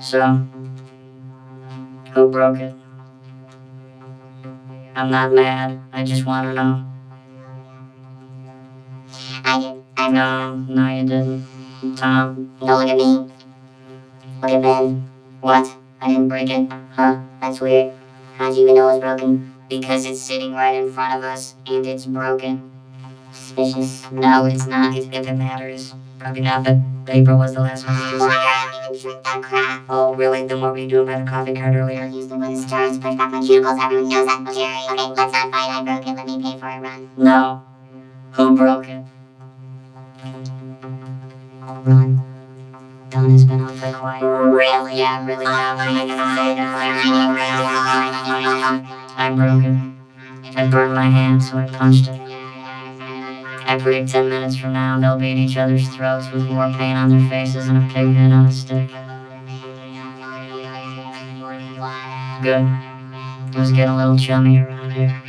So, who broke it? I'm not mad. I just want to know. I did. I No, no, you didn't. Tom, No, look at me. Look at Ben. what? I didn't break it. Huh? That's weird. How'd you even know it was broken? Because it's sitting right in front of us and it's broken. Suspicious. No, it's not. If, it matters. Probably not, but April was the last one to use Oh my it. god, I haven't even that crap. Oh, really? Then what were you doing by the coffee cart I earlier? used the wooden stars to push back my cuticles. Everyone knows that. Oh, Jerry. Okay, let's not fight. I broke it. Let me pay for it. Run. No. Who broke it? Run. Donna's been awfully quiet. Really? Yeah. I'm not gonna say that. I I broke it. I burned my hand, so I punched it. Predict 10 minutes from now, they'll beat each other's throats with more paint on their faces and a pig head on a stick. Good. A little chummy around here.